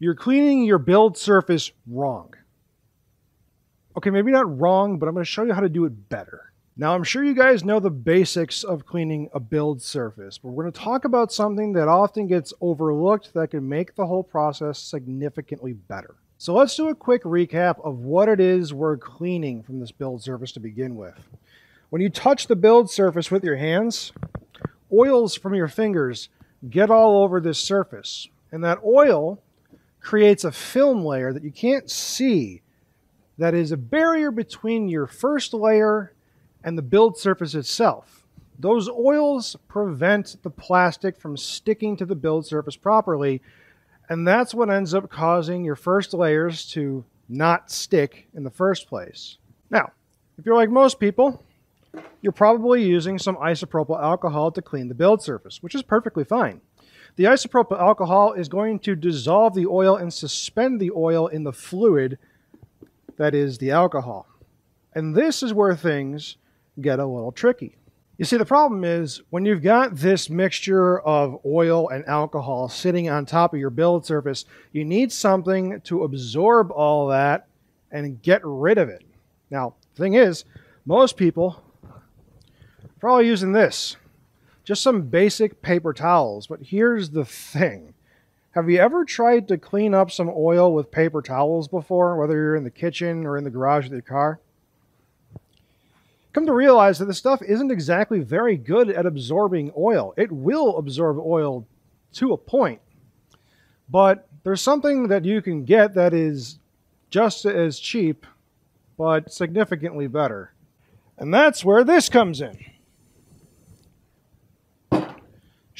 you're cleaning your build surface wrong. Okay, maybe not wrong, but I'm going to show you how to do it better. Now, I'm sure you guys know the basics of cleaning a build surface, but we're going to talk about something that often gets overlooked that can make the whole process significantly better. So let's do a quick recap of what it is we're cleaning from this build surface to begin with. When you touch the build surface with your hands, oils from your fingers get all over this surface. And that oil creates a film layer that you can't see that is a barrier between your first layer and the build surface itself. Those oils prevent the plastic from sticking to the build surface properly, and that's what ends up causing your first layers to not stick in the first place. Now, if you're like most people, you're probably using some isopropyl alcohol to clean the build surface, which is perfectly fine. The isopropyl alcohol is going to dissolve the oil and suspend the oil in the fluid that is the alcohol. And this is where things get a little tricky. You see, the problem is when you've got this mixture of oil and alcohol sitting on top of your build surface, you need something to absorb all that and get rid of it. Now, the thing is, most people are probably using this just some basic paper towels. But here's the thing Have you ever tried to clean up some oil with paper towels before, whether you're in the kitchen or in the garage of your car? Come to realize that this stuff isn't exactly very good at absorbing oil. It will absorb oil to a point, but there's something that you can get that is just as cheap, but significantly better. And that's where this comes in.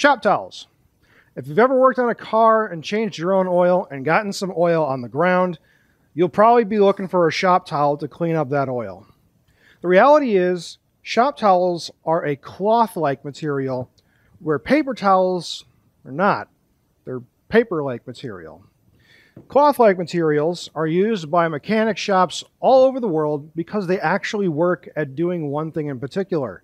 Shop towels. If you've ever worked on a car and changed your own oil and gotten some oil on the ground, you'll probably be looking for a shop towel to clean up that oil. The reality is, shop towels are a cloth like material where paper towels are not. They're paper like material. Cloth like materials are used by mechanic shops all over the world because they actually work at doing one thing in particular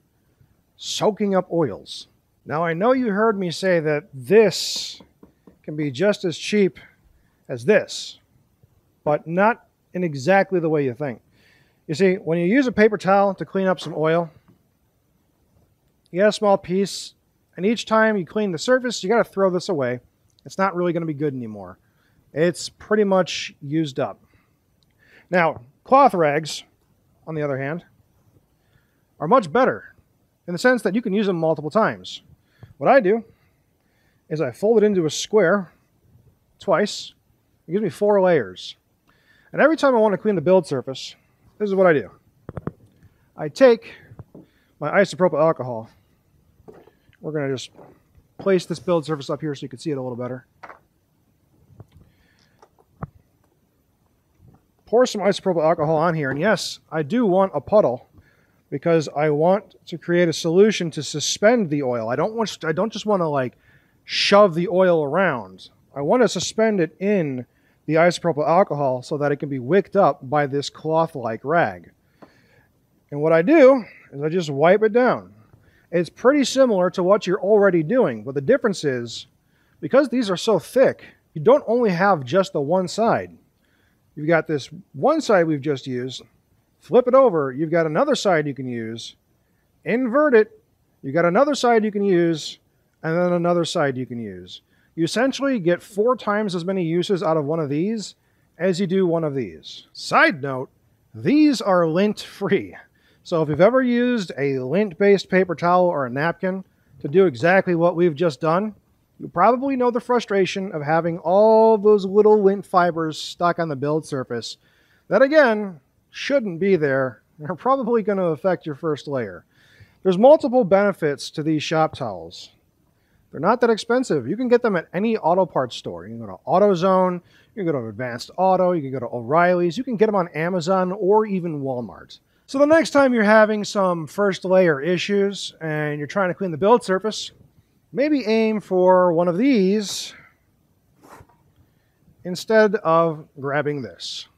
soaking up oils. Now, I know you heard me say that this can be just as cheap as this, but not in exactly the way you think. You see, when you use a paper towel to clean up some oil, you get a small piece, and each time you clean the surface, you got to throw this away. It's not really going to be good anymore. It's pretty much used up. Now, cloth rags, on the other hand, are much better in the sense that you can use them multiple times. What I do is I fold it into a square twice. It gives me four layers. And every time I want to clean the build surface, this is what I do. I take my isopropyl alcohol. We're going to just place this build surface up here so you can see it a little better. Pour some isopropyl alcohol on here. And yes, I do want a puddle because I want to create a solution to suspend the oil. I don't want I don't just want to like shove the oil around. I want to suspend it in the isopropyl alcohol so that it can be wicked up by this cloth-like rag. And what I do is I just wipe it down. It's pretty similar to what you're already doing, but the difference is because these are so thick, you don't only have just the one side. You've got this one side we've just used, Flip it over, you've got another side you can use. Invert it, you've got another side you can use, and then another side you can use. You essentially get four times as many uses out of one of these as you do one of these. Side note, these are lint free. So if you've ever used a lint based paper towel or a napkin to do exactly what we've just done, you probably know the frustration of having all those little lint fibers stuck on the build surface that again shouldn't be there and are probably going to affect your first layer. There's multiple benefits to these shop towels. They're not that expensive. You can get them at any auto parts store. You can go to AutoZone, you can go to Advanced Auto, you can go to O'Reilly's, you can get them on Amazon or even Walmart. So the next time you're having some first layer issues and you're trying to clean the build surface, maybe aim for one of these instead of grabbing this.